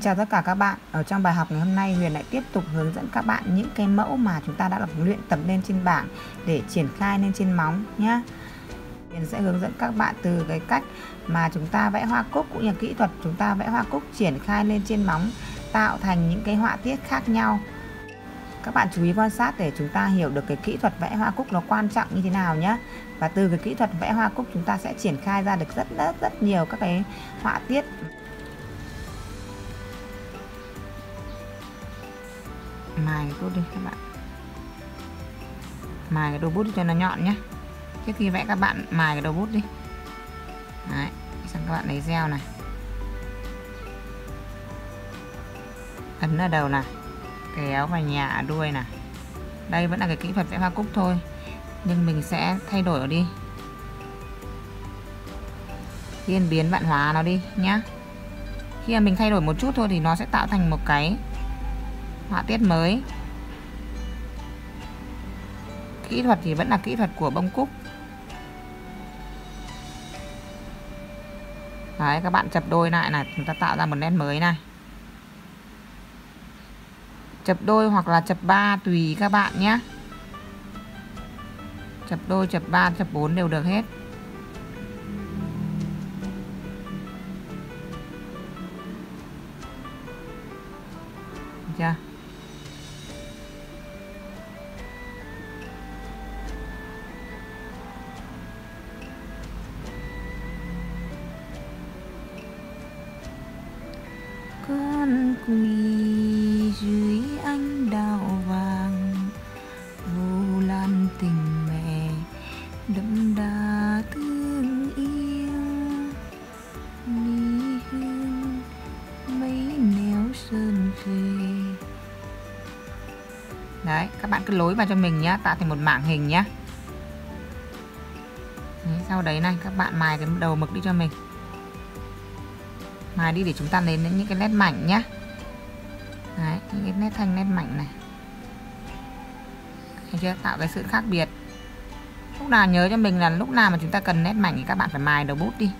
Xin chào tất cả các bạn. Ở trong bài học ngày hôm nay, Huyền lại tiếp tục hướng dẫn các bạn những cái mẫu mà chúng ta đã luyện tập lên trên bảng để triển khai lên trên móng nhé. Huyền sẽ hướng dẫn các bạn từ cái cách mà chúng ta vẽ hoa cúc cũng như kỹ thuật chúng ta vẽ hoa cúc triển khai lên trên móng, tạo thành những cái họa tiết khác nhau. Các bạn chú ý quan sát để chúng ta hiểu được cái kỹ thuật vẽ hoa cúc nó quan trọng như thế nào nhé. Và từ cái kỹ thuật vẽ hoa cúc chúng ta sẽ triển khai ra được rất rất rất nhiều các cái họa tiết mài cái bút đi các bạn. Mài cái đầu bút cho nó nhọn nhé trước khi vẽ các bạn mài cái đầu bút đi. Đấy, xong các bạn lấy gel này. Ấn ở đầu này. Kéo vào nhà đuôi này. Đây vẫn là cái kỹ thuật vẽ hoa cúc thôi. Nhưng mình sẽ thay đổi đi. Thiên biến vạn hóa nó đi nhá. Khi mà mình thay đổi một chút thôi thì nó sẽ tạo thành một cái họa tiết mới. Kỹ thuật thì vẫn là kỹ thuật của bông cúc. Đấy, các bạn chập đôi lại này, chúng ta tạo ra một nét mới này. Chập đôi hoặc là chập ba tùy các bạn nhé. Chập đôi, chập ba, chập bốn đều được hết. Chưa? Con quỳ dưới ánh đào vàng vô lan tình mẹ đậm đà thương yêu. Ni hương mấy néo sơn về. Đấy các bạn cứ lối vào cho mình nhá, tạo thành một mảng hình nhá. đấy, sau đấy này các bạn mài cái đầu mực đi cho mình mài đi để chúng ta lên những cái nét mảnh nhá. Đấy, những cái nét thanh nét mảnh này. Thấy chưa? Tạo cái sự khác biệt. Lúc nào nhớ cho mình là lúc nào mà chúng ta cần nét mảnh thì các bạn phải mài đầu bút đi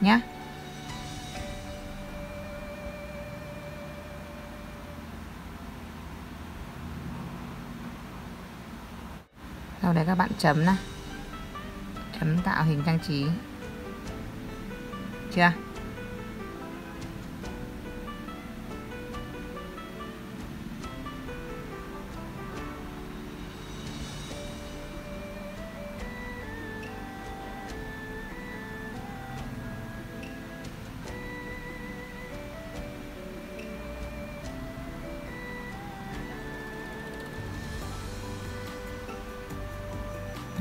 nhá. Sau đấy các bạn chấm này chấm tạo hình trang trí. Chưa?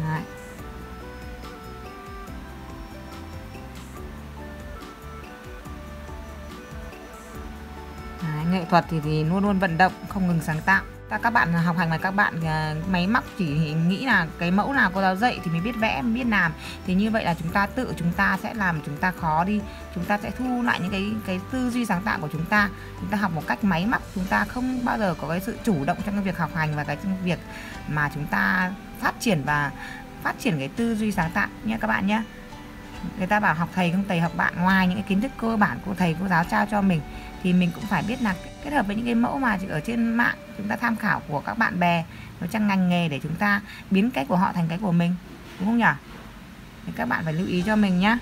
Đấy. Đấy, nghệ thuật thì, thì luôn luôn vận động không ngừng sáng tạo các bạn học hành mà các bạn à, máy móc chỉ nghĩ là cái mẫu nào cô giáo dạy thì mới biết vẽ biết làm. Thì như vậy là chúng ta tự chúng ta sẽ làm, chúng ta khó đi. Chúng ta sẽ thu lại những cái cái tư duy sáng tạo của chúng ta. Chúng ta học một cách máy móc, chúng ta không bao giờ có cái sự chủ động trong cái việc học hành và cái trong việc mà chúng ta phát triển và phát triển cái tư duy sáng tạo nhé các bạn nhé. Người ta bảo học thầy không, thầy học bạn. Ngoài những cái kiến thức cơ bản của thầy cô giáo trao cho mình thì mình cũng phải biết là kết hợp với những cái mẫu mà ở trên mạng chúng ta tham khảo của các bạn bè, nó trong ngành nghề để chúng ta biến cái của họ thành cái của mình, đúng không nhỉ? Thì các bạn phải lưu ý cho mình nhé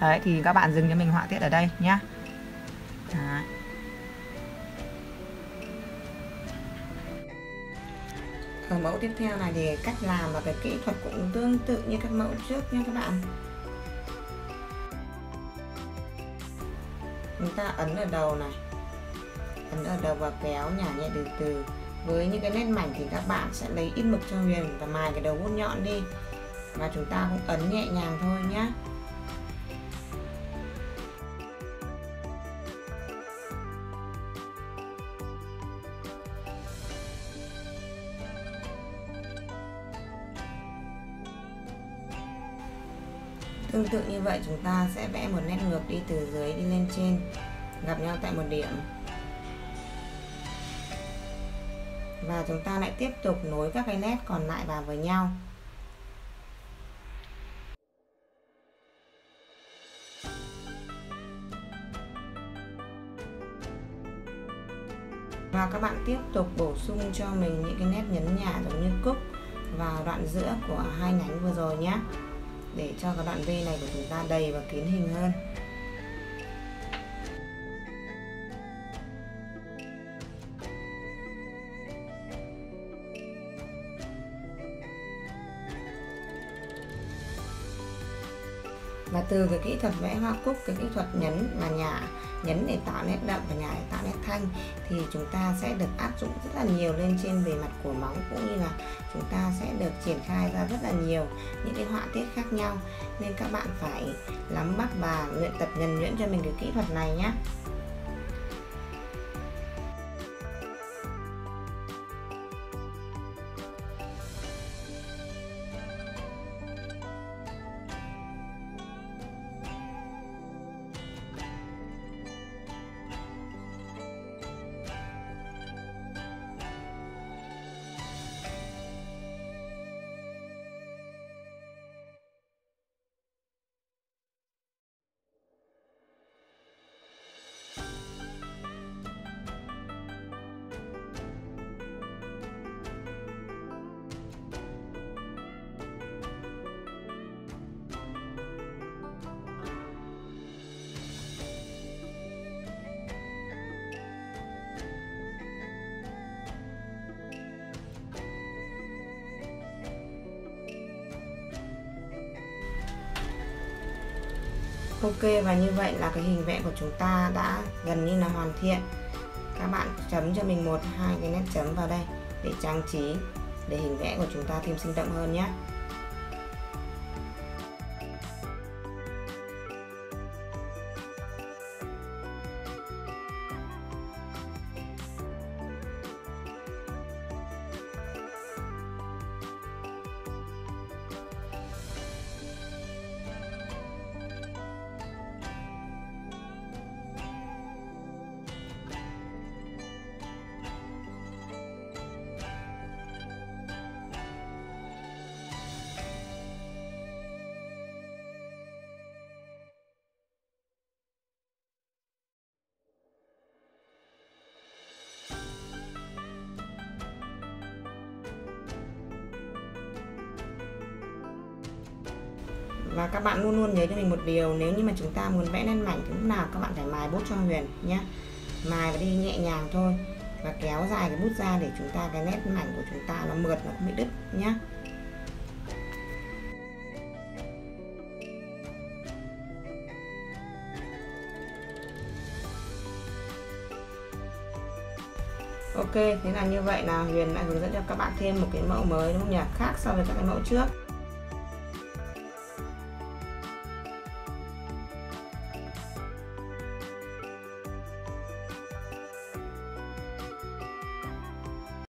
Đấy, thì các bạn dừng cho mình họa tiết ở đây nhé và mẫu tiếp theo này thì cách làm và cái kỹ thuật cũng tương tự như các mẫu trước nha các bạn. Chúng ta ấn ở đầu này. Ấn ở đầu và kéo nhả nhẹ từ từ. Với những cái nét mảnh thì các bạn sẽ lấy ít mực cho Huyền và mài cái đầu bút nhọn đi. Và chúng ta cũng ấn nhẹ nhàng thôi nhé Tương tự như vậy, chúng ta sẽ vẽ một nét ngược đi từ dưới đi lên trên, gặp nhau tại một điểm. Và chúng ta lại tiếp tục nối các cái nét còn lại vào với nhau. Và các bạn tiếp tục bổ sung cho mình những cái nét nhấn nhả giống như cúc vào đoạn giữa của hai nhánh vừa rồi nhé để cho cái đoạn V này của chúng ta đầy và kín hình hơn. Và từ cái kỹ thuật vẽ hoa cúc, cái kỹ thuật nhấn và nhả nhấn để tạo nét đậm và nhả để tạo nét thanh thì chúng ta sẽ được áp dụng rất là nhiều lên trên bề mặt của móng cũng như là chúng ta sẽ được triển khai ra rất là nhiều những cái họa tiết khác nhau. Nên các bạn phải nắm bắt và luyện tập nhuần nhuyễn cho mình cái kỹ thuật này nhé Ok, và như vậy là cái hình vẽ của chúng ta đã gần như là hoàn thiện. Các bạn chấm cho mình một, hai cái nét chấm vào đây để trang trí, để hình vẽ của chúng ta thêm sinh động hơn nhé. Và các bạn luôn luôn nhớ cho mình một điều nếu như mà chúng ta muốn vẽ nên mảnh thì lúc nào các bạn phải mài bút cho huyền nhé mài và đi nhẹ nhàng thôi và kéo dài cái bút ra để chúng ta cái nét mảnh của chúng ta nó mượt nó không bị đứt nhé Ok, thế là như vậy là Huyền đã hướng dẫn cho các bạn thêm một cái mẫu mới đúng không nhỉ? Khác so với các cái mẫu trước.